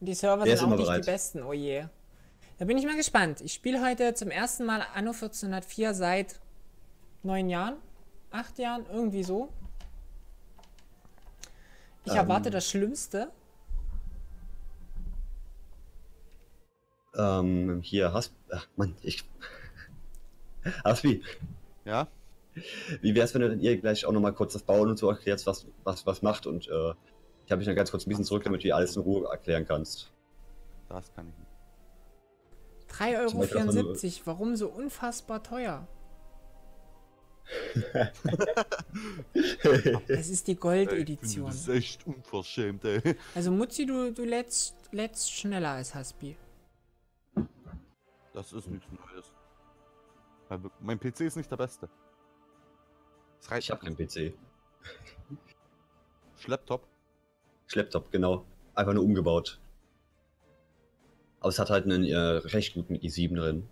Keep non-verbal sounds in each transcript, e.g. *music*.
Die Server Der sind auch nicht bereit. die besten, oh je. Da bin ich mal gespannt. Ich spiele heute zum ersten Mal Anno 1404 seit neun Jahren, acht Jahren, irgendwie so. Ich Ähm. erwarte das Schlimmste. Ähm, hier, Hasp. Ach, Mann, ich. *laughs* Haspi, Ja? wie wär's, wenn du dann ihr gleich auch nochmal kurz das Bauen und so erklärst, was, was, was macht und äh, ich habe mich dann ganz kurz ein bisschen zurück, damit du dir alles in Ruhe erklären kannst. Das kann ich nicht. 3,74 Euro. Warum so unfassbar teuer? *laughs* Es ist die Gold-Edition. Das ist echt unverschämt, ey. Also Mutzi, du, du lädst, lädst schneller als Haspi. Das ist nichts Neues. Mein PC ist nicht der beste. Es reicht Ich habe keinen PC. Schlepptop. Schlepptop, genau. Einfach nur umgebaut. Aber es hat halt einen äh, recht guten i7 drin.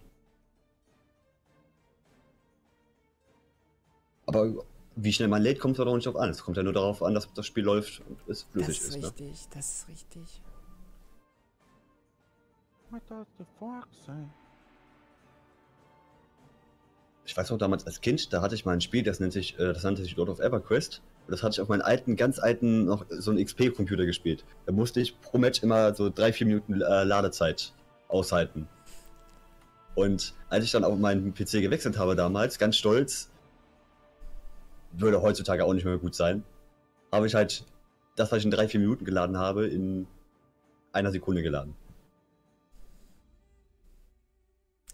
Aber wie schnell man lädt, kommt es auch nicht auf an. Es kommt ja nur darauf an, dass das Spiel läuft und es Das flüssig ist ist. Ne? richtig, das ist richtig. What does the fuck say? Ich weiß noch damals als Kind, da hatte ich mal ein Spiel, das nennt sich, äh, das nannte sich Lord of EverQuest. Und das hatte ich auf meinen alten, ganz alten, noch so einen XP-Computer gespielt. Da musste ich pro Match immer so drei, vier Minuten äh, Ladezeit aushalten. Und als ich dann auf meinen PC gewechselt habe damals, ganz stolz, würde heutzutage auch nicht mehr gut sein, habe ich halt das, was ich in drei, vier Minuten geladen habe, in einer Sekunde geladen.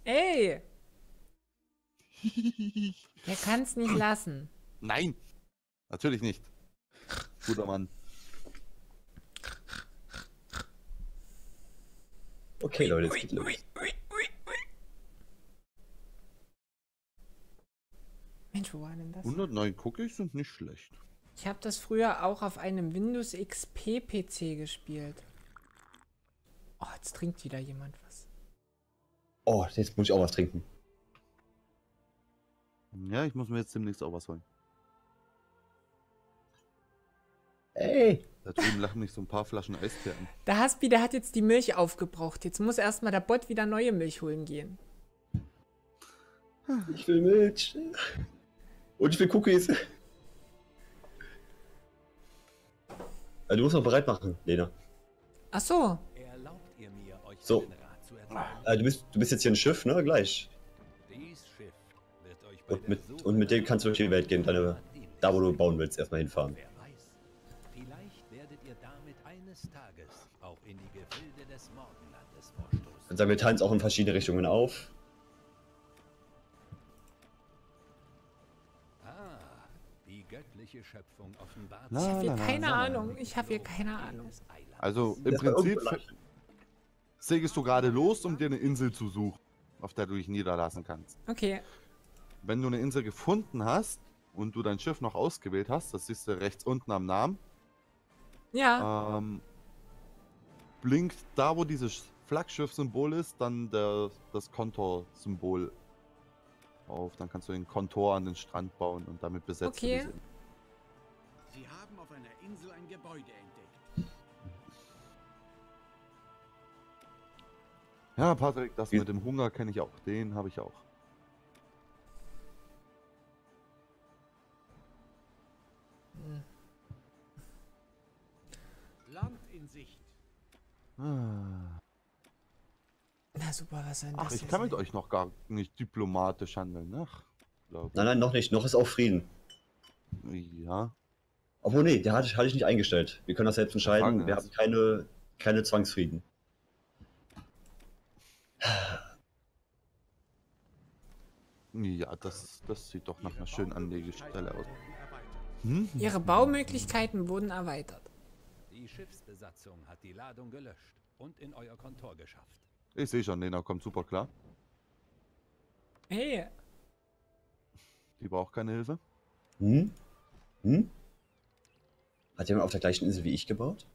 Ey! *laughs* Der kann's nicht lassen. Nein! Natürlich nicht. Guter Mann. Okay, Leute, jetzt geht's los. Mensch, wo war denn das? 109 Cookies sind nicht schlecht. Ich habe das früher auch auf einem Windows XP PC gespielt. Oh, jetzt trinkt wieder jemand was. Oh, jetzt muss ich auch was trinken. Ja, ich muss mir jetzt demnächst auch was holen. Ey! Da drüben lachen mich so ein paar Flaschen Eistee an. Der Haspi, der hat jetzt die Milch aufgebraucht. Jetzt muss erstmal der Bot wieder neue Milch holen gehen. Ich will Milch. Und ich will Cookies. Ja, du musst noch bereit machen, Lena. Ach so. Erlaubt ihr mir, euch So. Äh, du, bist, du bist jetzt hier ein Schiff, ne? Gleich. Dies Schiff wird euch bei Und mit, und mit dem kannst du durch die Welt gehen. Deine, da, wo du bauen willst, erstmal hinfahren. Dann sagen wir, teilen es auch in verschiedene Richtungen auf. Ah, die göttliche Schöpfung offenbart La, Ich habe hier keine. Ahnung. Ich habe hier keine Ahnung. Also im war Prinzip segelst du gerade los, um dir eine Insel zu suchen, auf der du dich niederlassen kannst. Okay. Wenn du eine Insel gefunden hast und du dein Schiff noch ausgewählt hast, das siehst du rechts unten am Namen, Ja. ähm, blinkt da, wo dieses Flaggschiff-Symbol ist, dann der, das Kontor-Symbol auf. Dann kannst du den Kontor an den Strand bauen und damit besetzen. Okay. Sie haben auf einer Insel ein Gebäude entdeckt. Ja, Patrick, das mit dem Hunger kenne ich auch. Den habe ich auch. Land in Sicht. Ah. Na super, was denn Ach, das ich hier kann mit euch noch gar nicht diplomatisch handeln, ne? Ach. Nein, nein, noch nicht. Noch ist auch Frieden. Ja. Obwohl, nee, der hatte ich, hatte ich nicht eingestellt. Wir können das selbst entscheiden. Wir haben keine, keine Zwangsfrieden. Ja, das, das sieht doch nach einer schönen Anlegestelle aus. Hm? Ihre Baumöglichkeiten wurden erweitert. Die Schiffsbesatzung hat die Ladung gelöscht und in euer Kontor geschafft. Ich sehe schon, Lena kommt super klar. Hey, Die braucht keine Hilfe. Hm? Hm? Hat jemand auf der gleichen Insel wie ich gebaut?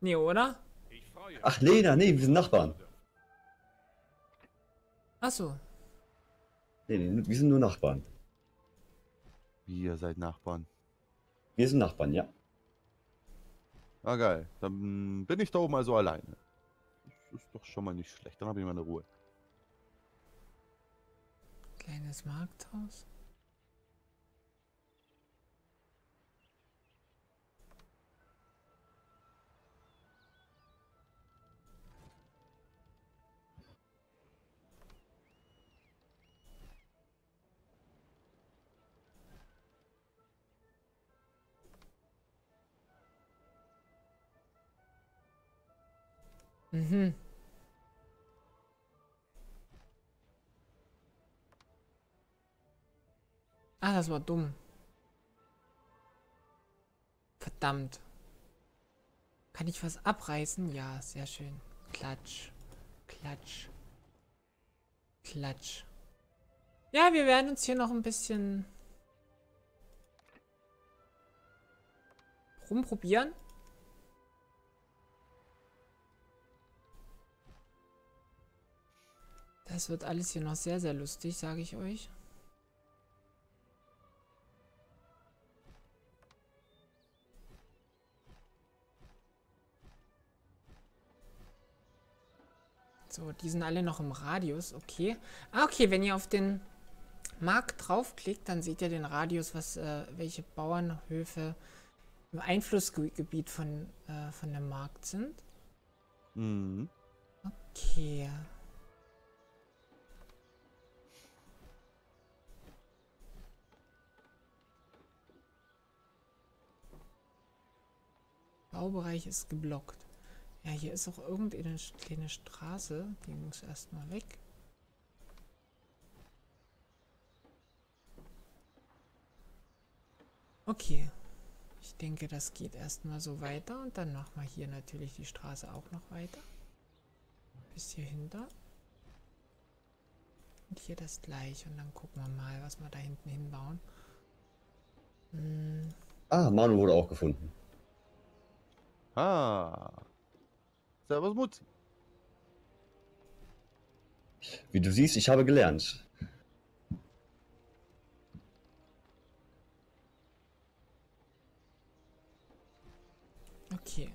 nee, oder? Ach, Lena, nee, wir sind Nachbarn. Ach so. Nee, nee, wir sind nur Nachbarn. Wie ihr seid Nachbarn. Wir sind Nachbarn, ja. Ah, geil. Dann bin ich da oben also alleine. Ist doch schon mal nicht schlecht. Dann habe ich meine Ruhe. Kleines Markthaus. Mhm. Ah, das war dumm. Verdammt. Kann ich was abreißen? Ja, sehr schön. Klatsch. Klatsch. Klatsch. Ja, wir werden uns hier noch ein bisschen rumprobieren. Das wird alles hier noch sehr, sehr lustig, sage ich euch. So, die sind alle noch im Radius, okay. Ah, okay, wenn ihr auf den Markt draufklickt, dann seht ihr den Radius, was, äh, welche Bauernhöfe im Einflussgebiet von, äh, von dem Markt sind. Mhm. Okay. Baubereich ist geblockt. Ja, hier ist auch irgendeine kleine Straße. Die muss erstmal weg. Okay. Ich denke, das geht erstmal so weiter. Und dann machen wir hier natürlich die Straße auch noch weiter. Bis hier hinter. Und hier das gleiche. Und dann gucken wir mal, was wir da hinten hinbauen. Hm. Ah, Manu wurde auch gefunden. Ah. Servus Mutzi. Wie du siehst, ich habe gelernt. Okay.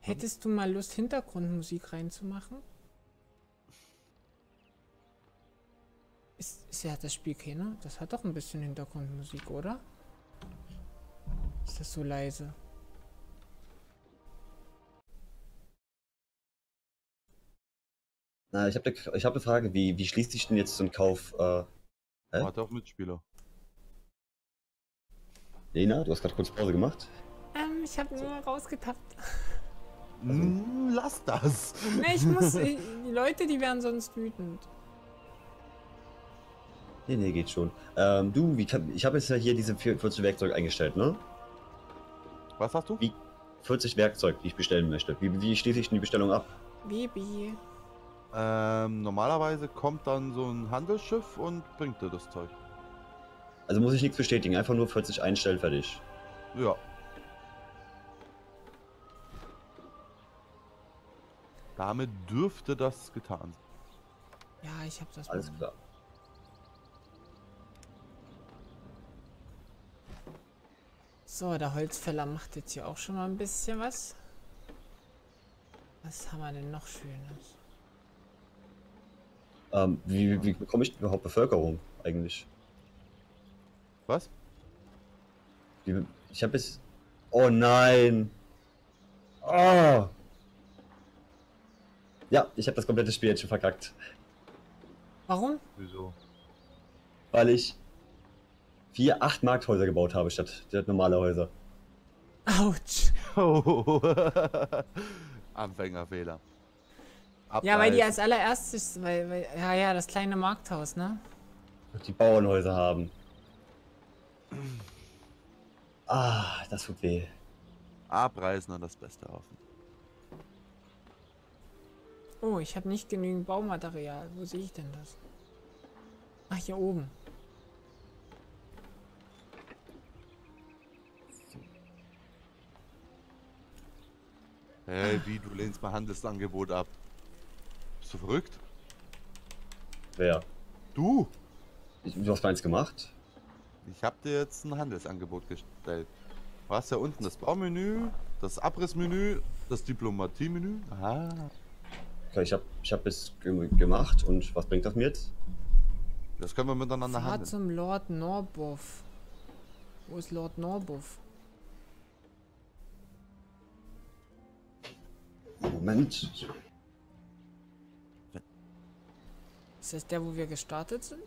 Hättest du mal Lust, Hintergrundmusik reinzumachen? Ist ja das Spiel keine? Das hat doch ein bisschen Hintergrundmusik, oder? Ist das so leise? Na, ich habe ne, ich hab eine Frage, wie, wie schließt sich denn jetzt so ein Kauf? Äh, Hä? Warte auf Mitspieler. Lena, du hast gerade kurz Pause gemacht. Ähm, ich habe nur rausgetappt. Mm, lass das. Nee, ich muss. ich, die Leute, die wären sonst wütend. Nee, nee, geht schon. Ähm, du, wie kann, ich habe jetzt ja hier diese 40 Werkzeuge eingestellt, ne? Was hast du? Wie 40 Werkzeug, die ich bestellen möchte. Wie, wie schließe ich denn die Bestellung ab? Baby. Ähm, normalerweise kommt dann so ein Handelsschiff und bringt dir das Zeug. Also muss ich nichts bestätigen, einfach nur 40 einstellen, fertig. Ja. Damit dürfte das getan sein. Ja, ich habe das. Alles mal- klar. So, der Holzfäller macht jetzt hier auch schon mal ein bisschen was. Was haben wir denn noch Schönes? Ähm, wie, wie bekomme ich überhaupt Bevölkerung eigentlich? Was? Wie, ich habe jetzt. Oh nein! Oh! Ja, ich habe das komplette Spiel jetzt schon verkackt. Warum? Wieso? Weil ich vier, acht Markthäuser gebaut habe, statt statt normale Häuser. Autsch. Oh. *laughs* Anfängerfehler. Ja, weil die Abreißen. als allererstes, weil, weil, ja, ja, das kleine Markthaus, ne? Die Bauernhäuser haben. Ah, das tut weh. Abreißen und das Beste hoffen. Oh, ich habe nicht genügend Baumaterial. Wo sehe ich denn das? Ach, hier oben. Hey, wie, du lehnst mein Handelsangebot ab. Bist du verrückt? Wer? Du? Ich- Du hast meins gemacht. Ich habe dir jetzt ein Handelsangebot gestellt. Du hast ja unten das Baumenü, das Abrissmenü, das Diplomatie-Menü. Ah, Okay, ich habe ich hab es ge gemacht und was bringt das mir jetzt? das können wir miteinander Fahr handeln. zum Lord Norbuff. Wo ist Lord Norbuff? Moment. Ist das der, wo wir gestartet sind?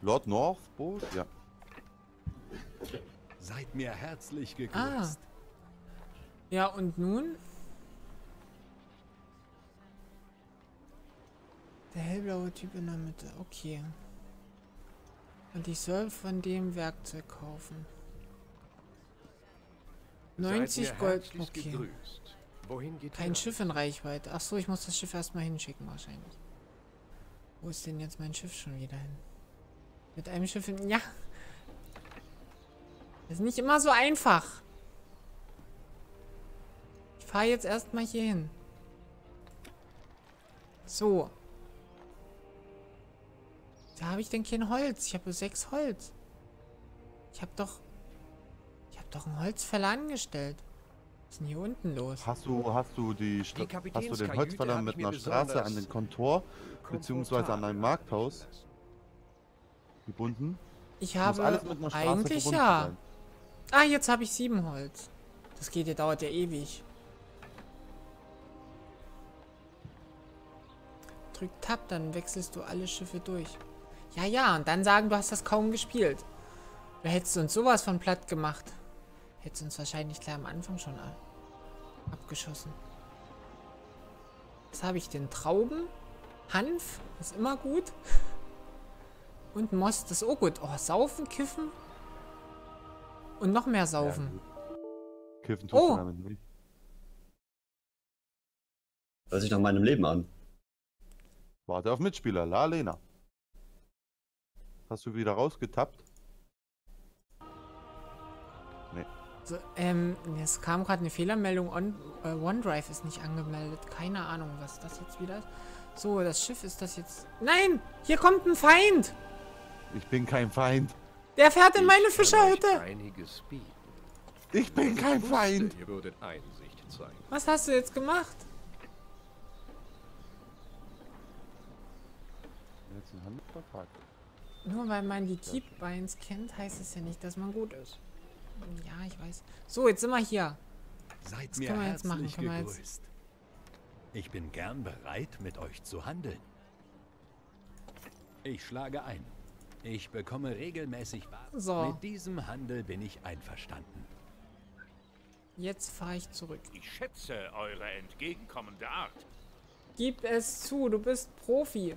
Lord Northboot, ja. Seid mir herzlich Ah. gegrüßt. Ja, und nun? Der hellblaue Typ in der Mitte. Okay. Und ich soll von dem Werkzeug kaufen. 90 Seid mir Gold. Okay. gegrüßt. Wohin geht Kein? Schiff in Reichweite. Ach so, ich muss das Schiff erstmal hinschicken wahrscheinlich. Wo ist denn jetzt mein Schiff schon wieder hin? Mit einem Schiff in... Ja. Das ist nicht immer so einfach. Ich fahre jetzt erstmal hier hin. So. Da habe ich denn kein Holz. Ich habe nur sechs Holz. Ich habe doch... Ich habe doch einen Holzfäller angestellt. Was ist denn hier unten los? Hast du, hast du die, Stra- hast du den Holzfäller mit einer Straße an den Kontor beziehungsweise an ein Markthaus gebunden? Ich habe eigentlich ja. sein. Ah, jetzt habe ich sieben Holz. Das geht ja, dauert ja ewig. Drück Tab, dann wechselst du alle Schiffe durch. Ja, ja, und dann sagen, du hast das kaum gespielt. Du hättest uns sowas von platt gemacht. Hättest uns wahrscheinlich gleich am Anfang schon abgeschossen. Was habe ich denn? Trauben? Hanf? Ist immer gut. *laughs* Und Most ist auch gut. Oh, saufen, kiffen. Und noch mehr saufen. gut. Kiffen tust Oh. damit nicht. Hört sich nach meinem Leben an. Warte auf Mitspieler, La Lena. Hast du wieder rausgetappt? So, ähm, es kam gerade eine Fehlermeldung. On, äh, OneDrive ist nicht angemeldet. Keine Ahnung, was das jetzt wieder ist. So, das Schiff ist das jetzt. Nein! Hier kommt ein Feind! Ich bin kein Feind. Der fährt in Ich meine Fischerhütte! Ich bin kein Ich wusste, Feind. Ihr würdet Einsicht zeigen. Was hast du jetzt gemacht? Jetzt. Nur weil man die Keepbines kennt, heißt es ja nicht, dass man gut ist. Ja, ich weiß. So, jetzt sind wir hier. Seid Das mir können wir jetzt machen, herzlich können wir jetzt- gegrüßt. Ich bin gern bereit, mit euch zu handeln. Ich schlage ein. Ich bekomme regelmäßig Waren. So. Mit diesem Handel bin ich einverstanden. Jetzt fahre ich zurück. Ich schätze eure entgegenkommende Art. Gib es zu, du bist Profi.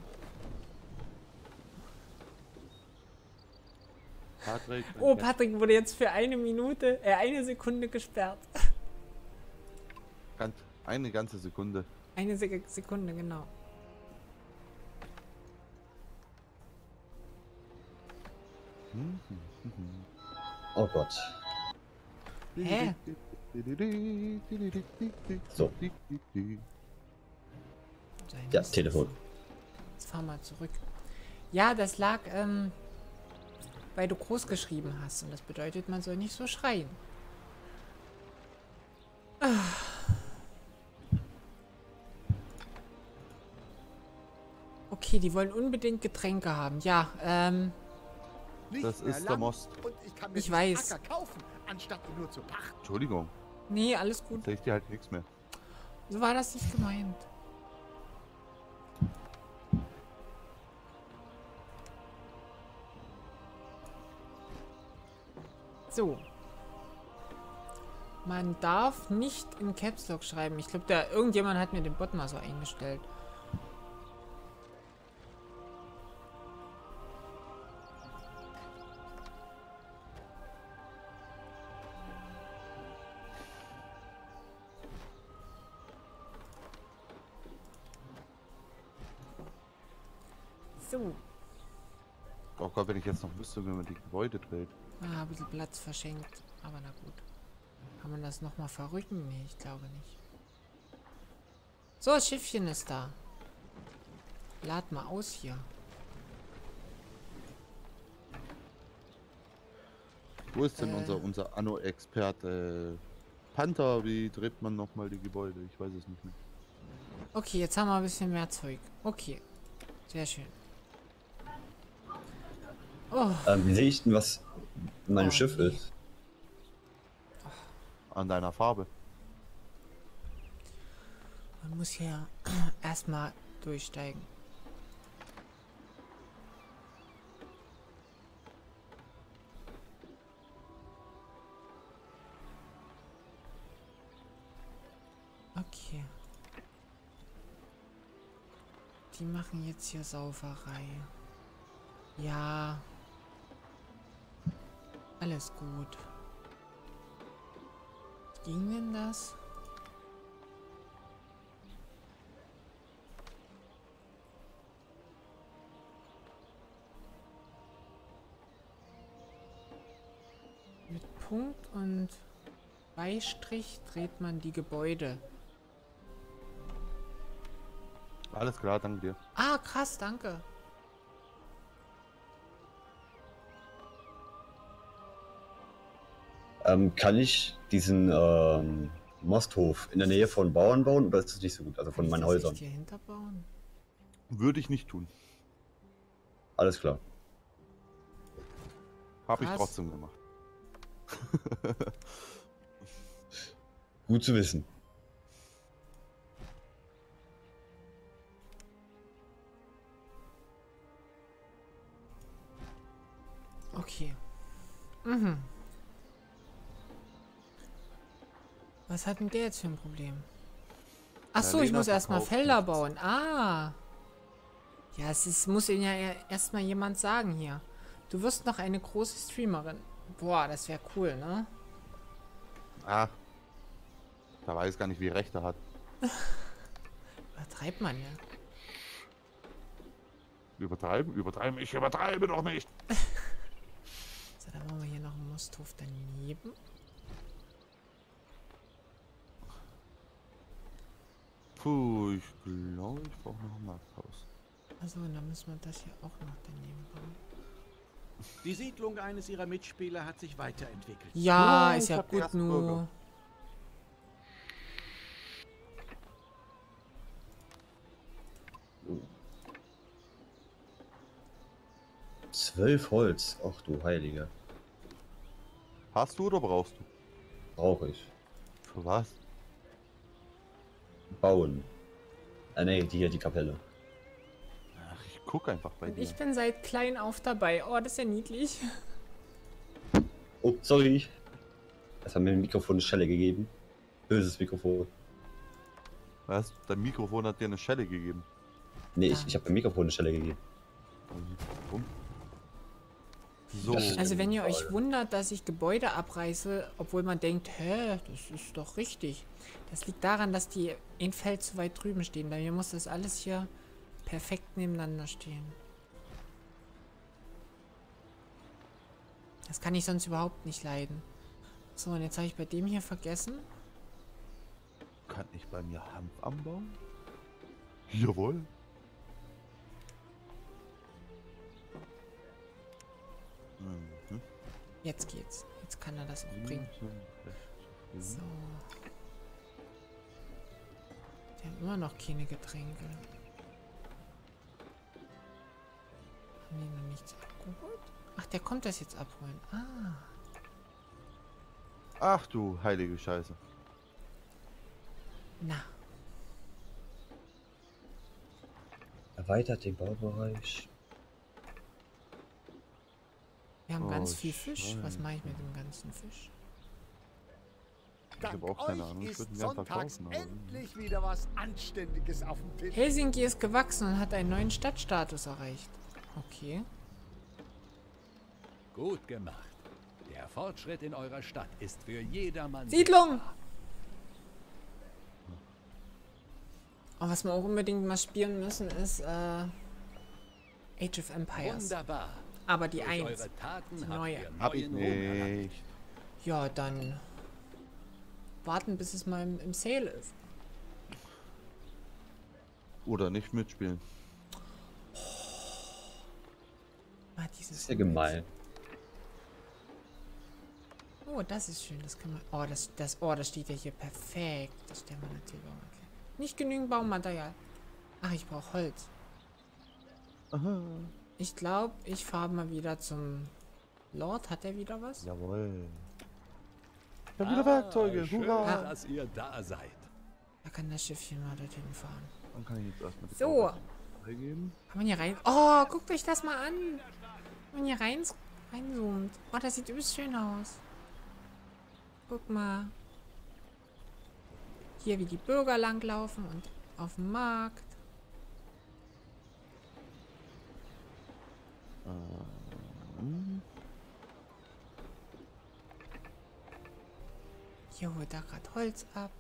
Patrick. Oh, Patrick wurde jetzt für eine Minute, äh, eine Sekunde gesperrt. Ganz, eine ganze Sekunde. Eine Sek Sekunde, genau. Oh Gott. Hä? So. Ja. Telefon. Jetzt fahr mal zurück. Ja, das lag, ähm, weil du groß geschrieben hast. Und das bedeutet, man soll nicht so schreien. Ah. Okay, die wollen unbedingt Getränke haben. Ja, ähm, Das ist der Most. Und ich kann mir Ich weiß. Acker kaufen, anstatt ihn nur zu pachten. Entschuldigung, nee, alles gut. sehe ich dir halt nichts mehr. So war das nicht gemeint. So. Man darf nicht in Caps Lock schreiben. Ich glaube, da irgendjemand hat mir den Bot mal so eingestellt. So. Oh Gott, wenn ich jetzt noch wüsste, wie man die Gebäude dreht. Ah, ein bisschen Platz verschenkt. Aber na gut. Kann man das nochmal verrücken? Nee, ich glaube nicht. So, das Schiffchen ist da. Lad mal aus hier. Wo ist denn äh, unser, unser Anno-Experte? Panther, wie dreht man nochmal die Gebäude? Ich weiß es nicht mehr. Okay, jetzt haben wir ein bisschen mehr Zeug. Okay, sehr schön. Oh, Ähm, wie sehe ich denn, was in meinem Oh, Schiff ist? An deiner Farbe. man muss hier *clears throat* erstmal durchsteigen. Okay. Die machen jetzt hier Sauferei. Ja. Alles gut. Ging denn das? Mit Punkt und Beistrich dreht man die Gebäude. Alles klar, danke dir. Ah, krass, danke. Ähm, kann ich diesen ähm, Mosthof in der Nähe von Bauern bauen oder ist das nicht so gut? Also von Kann ich meinen Häusern. hier hinterbauen? Würde ich nicht tun. Alles klar. Habe ich trotzdem gemacht. *laughs* Gut zu wissen. Okay. Mhm. Was hat denn der jetzt für ein Problem? Ach so, ich muss erstmal Felder nichts. bauen. Ah. Ja, es ist, muss Ihnen ja e- erstmal jemand sagen hier. Du wirst noch eine große Streamerin. Boah, das wäre cool, ne? Ah. Da weiß gar nicht, wie recht er hat. *laughs* Übertreibt man ja. Übertreiben? Übertreiben? Ich übertreibe doch nicht. *laughs* So, dann machen wir hier noch einen Mosthof daneben. Puh, ich glaube, ich brauche noch ein Markthaus. Also, dann müssen wir das hier auch noch daneben bauen. Die Siedlung eines ihrer Mitspieler hat sich weiterentwickelt. Ja, Ja, ist ich ja gut nur. Zwölf Holz. Ach du Heilige. Hast du oder brauchst du? Brauche ich. Für was? Bauen. Ah ne, die hier, die Kapelle. Ach, ich guck einfach bei dir. ich bin seit klein auf dabei. Oh, das ist ja niedlich. Oh, sorry. Es hat mir ein Mikrofon eine Schelle gegeben. Böses Mikrofon. Was? Dein Mikrofon hat dir eine Schelle gegeben. Nee, ich, ich habe dem Mikrofon eine Schelle gegeben. Warum? So. Also wenn ihr euch wundert, dass ich Gebäude abreiße, obwohl man denkt, hä, das ist doch richtig. Das liegt daran, dass die ein Feld zu weit drüben stehen. Bei mir muss das alles hier perfekt nebeneinander stehen. Das kann ich sonst überhaupt nicht leiden. So, und jetzt habe ich bei dem hier vergessen. Kann ich bei mir Hanf anbauen? Jawohl. Mhm. Jetzt geht's. Jetzt kann er das auch bringen. So. Die haben immer noch keine Getränke. Haben die noch nichts abgeholt? Ach, der kommt das jetzt abholen. Ah. Ach du heilige Scheiße. Na, Erweitert den Baubereich. wir haben Oh, ganz viel Fisch. Was mache ich mit dem ganzen Fisch? Ich habe auch keine Ahnung. Ich würde ihn gern verkaufen. Endlich wieder was Anständiges auf dem Tisch. Helsinki ist gewachsen und hat einen neuen Stadtstatus erreicht. Okay. Gut gemacht. Der Fortschritt in eurer Stadt ist für jedermann. Siedlung! Und was wir auch unbedingt mal spielen müssen, ist äh, Age of Empires. Wunderbar. Aber die Durch 1. eure Taten die neue. hab ich nicht. Ja, dann warten, bis es mal im, im Sale ist. Oder nicht mitspielen. Ah, Das dieses ist ja gemein. Oh, das ist schön. Das kann man. Oh, das, das, oh, das steht ja hier perfekt. Das stellen wir natürlich auch. Okay. Nicht genügend Baumaterial. Ach, ich brauche Holz. Aha. Ich glaube, ich fahre mal wieder zum Lord. Hat er wieder was? Jawohl. Ich hab wieder Werkzeuge. Ah, schön, Hurra. dass ihr da seid. Da kann das Schiffchen mal dorthin fahren. Dann kann ich jetzt erstmal die So. Kann man hier rein... Oh, guckt euch das mal an. Wenn man hier rein, reinzoomt. Oh, das sieht übelst schön aus. Guck mal. Hier, wie die Bürger langlaufen und auf dem Markt. Hier holt er gerade Holz ab.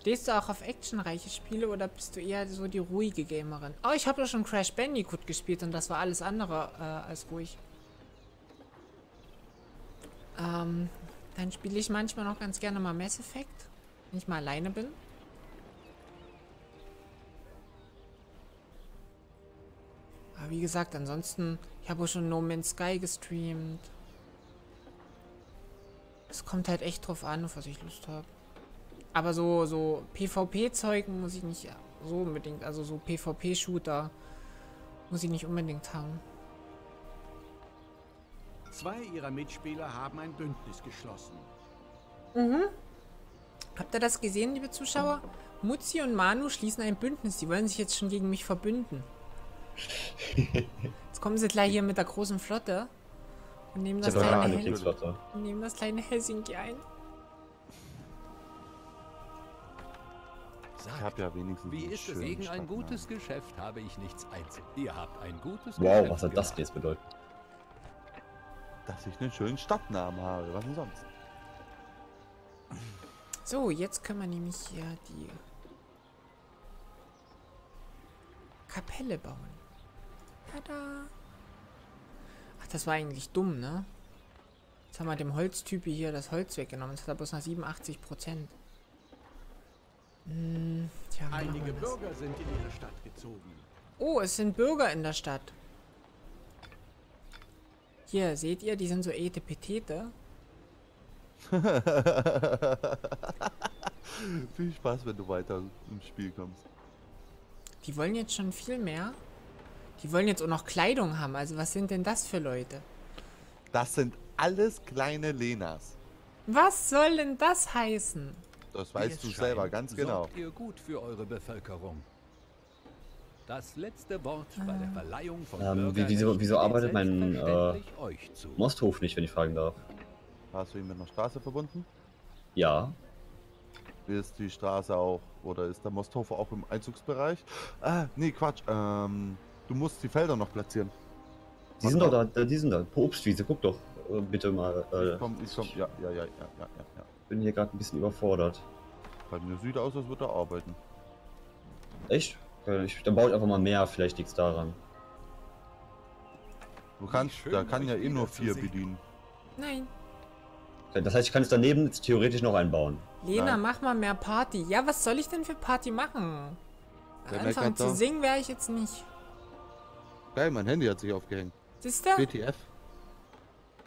Stehst du auch auf actionreiche Spiele oder bist du eher so die ruhige Gamerin? Oh, ich habe doch schon Crash Bandicoot gespielt und das war alles andere äh, als ruhig. Ähm, dann spiele ich manchmal noch ganz gerne mal Mass Effect, wenn ich mal alleine bin. Wie gesagt, ansonsten, ich habe auch schon No Man's Sky gestreamt. Es kommt halt echt drauf an, auf was ich Lust habe. Aber so, so PvP-Zeug muss ich nicht so unbedingt, also so PvP-Shooter muss ich nicht unbedingt haben. Zwei ihrer Mitspieler haben ein Bündnis geschlossen. Habt ihr das gesehen, liebe Zuschauer? Mutzi und Manu schließen ein Bündnis. Die wollen sich jetzt schon gegen mich verbünden. Jetzt kommen sie gleich hier mit der großen Flotte und nehmen das kleine, eine Hel und nehmen das kleine Helsinki ein. Ich habe ja wenigstens Wie ist es? Gegen ein gutes Geschäft habe ich nichts einzuwenden. Ihr habt ein gutes Wow, Geschäft was hat das jetzt bedeuten? Dass ich einen schönen Stadtnamen habe. Was denn sonst? So, jetzt können wir nämlich hier die Kapelle bauen. Tada! Ach, das war eigentlich dumm, ne? Jetzt haben wir dem Holztypi hier das Holz weggenommen. Jetzt hat er bloß noch 87 Prozent. Hm, tja, Einige? Bürger sind in ihre Stadt gezogen. Oh, es sind Bürger in der Stadt. Hier, seht ihr, die sind so etepetete. *laughs* Viel Spaß, wenn du weiter im Spiel kommst. Die wollen jetzt schon viel mehr. Die wollen jetzt auch noch Kleidung haben. Also was sind denn das für Leute? Das sind alles kleine Lenas. Was soll denn das heißen? Das weißt du selber ganz genau. Sorgt ihr gut für eure Bevölkerung. Das letzte Wort bei Ah. der Verleihung von Ähm, wie- wieso- wieso arbeitet mein, zu. Mosthof nicht, wenn ich fragen darf. Hast du ihn mit einer Straße verbunden? Ja. Ist die Straße auch, oder ist der Mosthofer auch im Einzugsbereich? Ah, nee, Quatsch. Ähm, du musst die Felder noch platzieren. Die sind doch da, da- die sind da. Obstwiese, guck doch äh, bitte mal. Ich Äh, komm, ich komm, ja, ja, ja, ja, ja, ja, bin hier gerade ein bisschen überfordert. Bei mir sieht aus, als würde er arbeiten. Echt? Äh, Ich, dann baue ich einfach mal mehr, vielleicht liegt's daran. Du kannst, schön, da kann ja eh nur vier bedienen. Nein. Okay, Das heißt, ich kann es daneben jetzt theoretisch noch einbauen. Lena, Nein. mach mal mehr Party. Ja, was soll ich denn für Party machen? Der Anfangen zu singen wäre ich jetzt nicht. Geil, mein Handy hat sich aufgehängt. Siehst du? WTF?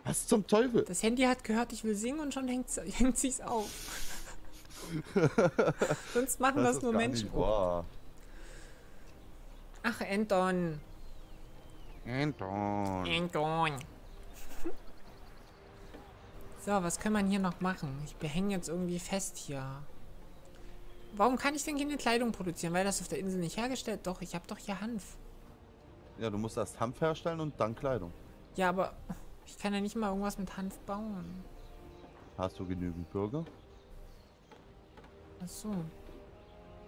Was zum Teufel? Das Handy hat gehört, ich will singen und schon hängt hängt sich's auf. *laughs* Sonst machen das, ist nur Menschen. wahr. Ach, Anton. Anton. Anton. So, was kann man hier noch machen? Ich behänge jetzt irgendwie fest hier. Warum kann ich denn keine Kleidung produzieren? Weil das auf der Insel nicht hergestellt? Doch, ich habe doch hier Hanf. Ja, du musst erst Hanf herstellen und dann Kleidung. Ja, aber ich kann ja nicht mal irgendwas mit Hanf bauen. Hast du genügend Bürger? Ach so.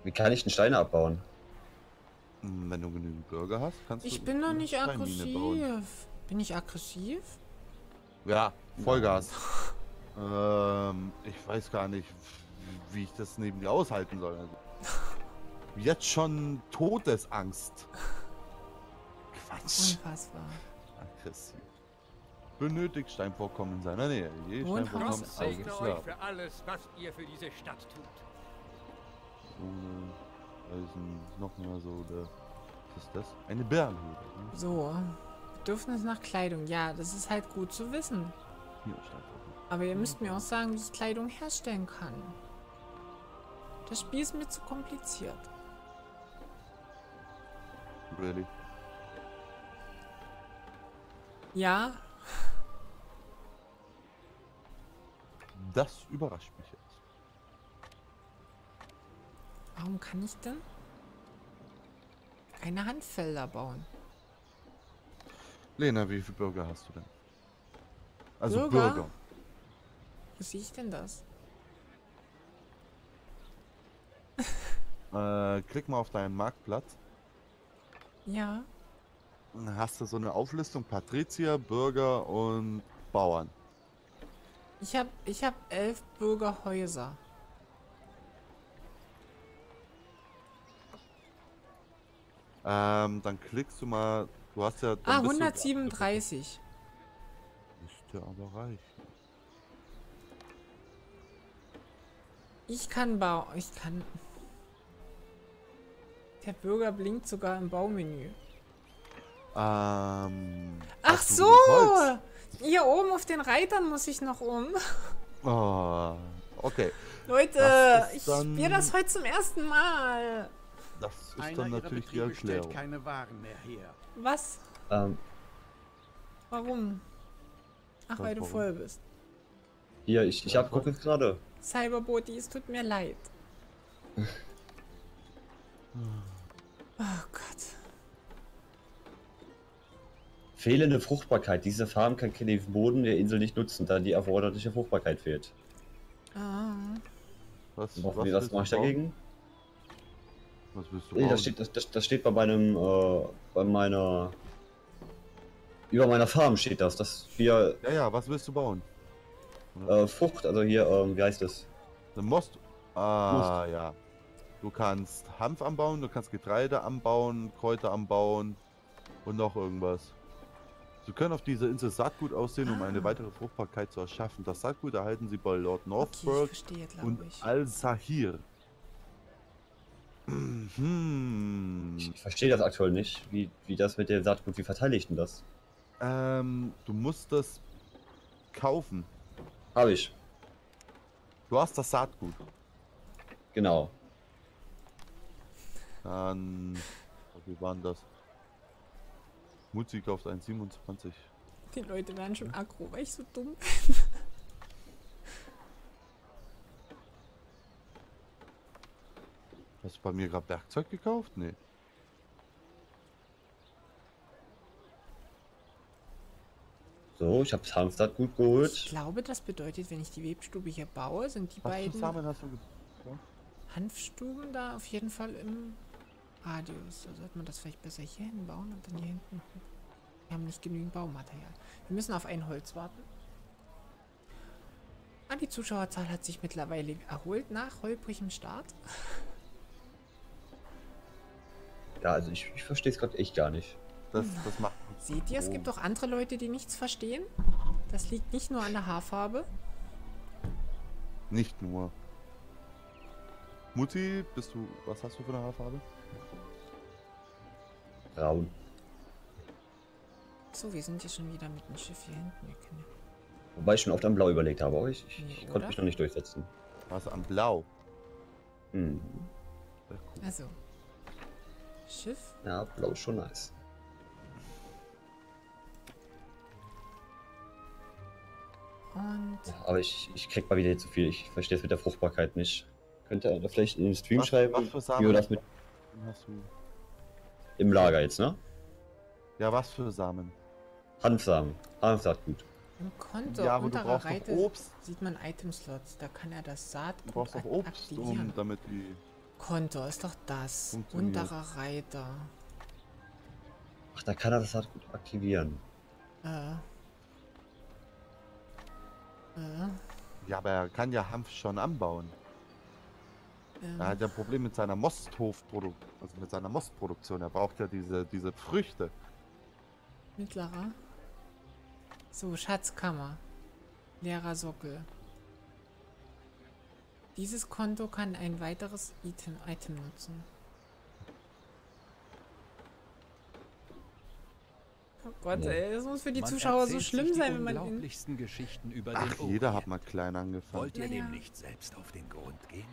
Wie kann ich denn Steine abbauen? Hm, Wenn du genügend Bürger hast, kannst du. Ich bin doch nicht aggressiv. Bin ich aggressiv? Ja, Vollgas. ähm, ich weiß gar nicht, wie ich das neben dir aushalten soll. Also, jetzt schon Todesangst. Quatsch. Unfassbar. Aggressiv. Benötigt Steinvorkommen in seiner Nähe. Je Und Steinvorkommen ist segne euch für alles, was ihr für diese Stadt tut. Ohne Eisen, noch mehr so. Der, was ist das? Eine Bärenhöhle. ne? So. Bedürfnis nach Kleidung. Ja, das ist halt gut zu wissen. Hier, Steinbruch. Aber ihr müsst mir auch sagen, wie ich Kleidung herstellen kann. Das Spiel ist mir zu kompliziert. Really? Ja, Das überrascht mich jetzt. warum kann ich denn keine Handfelder bauen? Lena, wie viele Bürger hast du denn? Also Bürger? Bürger. Wo sehe ich denn das? *laughs* Äh, klick mal auf deinen Marktplatz. Ja, hast du so eine Auflistung Patrizier, Bürger und Bauern. ich habe ich hab elf Bürgerhäuser. Ähm, dann klickst du mal. Du hast ja. Ah, bist du- 137. Müsste aber reichen. Ich kann bauen. Ich kann. Der Bürger blinkt sogar im Baumenü. Ähm. Ach so! Hier oben auf den Reitern muss ich noch um. Oh, *laughs* okay. Leute, ich dann- spiele das heute zum ersten Mal. Das ist Einer dann ihrer natürlich die Erklärung. keine Waren mehr her. Was? Ähm, Warum? Ach, weil du warum? voll bist. hier, ich, ich hab, jetzt gerade. Cyberbody, es tut mir leid. *laughs* Oh Gott. Fehlende Fruchtbarkeit. Diese Farm kann den Boden der Insel nicht nutzen, da die erforderliche Fruchtbarkeit fehlt. Ah. Was, Was, was, willst du mache ich dagegen? Was willst du Nee, bauen? das steht, das, das, das steht bei meinem, äh, bei meiner, über meiner Farm steht das. Das hier, Ja, ja, was willst du bauen? äh, Frucht, also hier, ähm, wie heißt das? Eine Most. Ah, ja. Du kannst Hanf anbauen, du kannst Getreide anbauen, Kräuter anbauen und noch irgendwas. Sie können auf dieser Insel Saatgut aussehen, um eine Ah. weitere Fruchtbarkeit zu erschaffen. Das Saatgut erhalten sie bei Lord Okay, Northburg verstehe, und glaube ich. Al-Sahir. Mhm. Ich verstehe das aktuell nicht, wie, wie das mit dem Saatgut, wie verteile ich denn das? Ähm, du musst das kaufen. Habe ich, Du hast das Saatgut. genau. Dann. Wie war denn das? Muzi kauft 1,27. Die Leute werden schon aggro, weil ich so dumm bin. Hast du bei mir gerade Werkzeug gekauft? Nee. So, ich habe das Hanfsaatgut Ich geholt. glaube, das bedeutet, wenn ich die Webstube hier baue, sind die Was beiden? Hanfstuben da auf jeden Fall im Radius. Da sollte man das vielleicht besser hier hinbauen und dann hier hinten. Wir haben nicht genügend Baumaterial. Wir müssen auf ein Holz warten. Ah, die Zuschauerzahl hat sich mittlerweile erholt nach holprigem Start. *laughs* Ja, also ich, ich verstehe es gerade echt gar nicht. Das, das macht. Seht ihr, es gibt auch andere Leute, die nichts verstehen. Das liegt nicht nur an der Haarfarbe. Nicht nur. Mutti, bist du. Was hast du für eine Haarfarbe? Braun. So, wir sind hier schon wieder mit dem Schiff hier hinten. Wir können ja Wobei ich schon oft an Blau überlegt habe, aber ich, ich, Nee, ich konnte mich noch nicht durchsetzen. Was an Blau? Hm. Cool. Also. Schiff. Ja, Blau ist schon nice. Und Ja, aber ich, ich krieg mal wieder zu viel. Ich verstehe es mit der Fruchtbarkeit nicht. Könnte einer vielleicht in den Stream Was- schreiben, was wie wir das mit Hast du. im Lager jetzt, ne? Ja, was für Samen? Hanfsamen. Hanfsaatgut. im Konto ja, aber du unterer brauchst doch Reite Obst. sieht man Item-Slots. Da kann er das Saatgut Du brauchst doch Obst, um, aktivieren. damit die. Konto ist doch das. Unterer Reiter. Ach, da kann er das Saatgut aktivieren. Äh. Äh. Ja, aber er kann ja Hanf schon anbauen. Ähm, Er hat ja ein Problem mit seiner Mosthofproduktion, also mit seiner Mostproduktion. Er braucht ja diese, diese Früchte. mittlerer. So, Schatzkammer. Leerer Sockel. Dieses Konto kann ein weiteres Item, Item nutzen. Gott, Ja. ey, das muss für die Man Zuschauer so schlimm sich die sein, wenn man ihn... unglaublichsten Geschichten über Ach, den jeder Orient. hat mal klein angefangen. Wollt ihr Naja. dem nicht selbst auf den Grund gehen?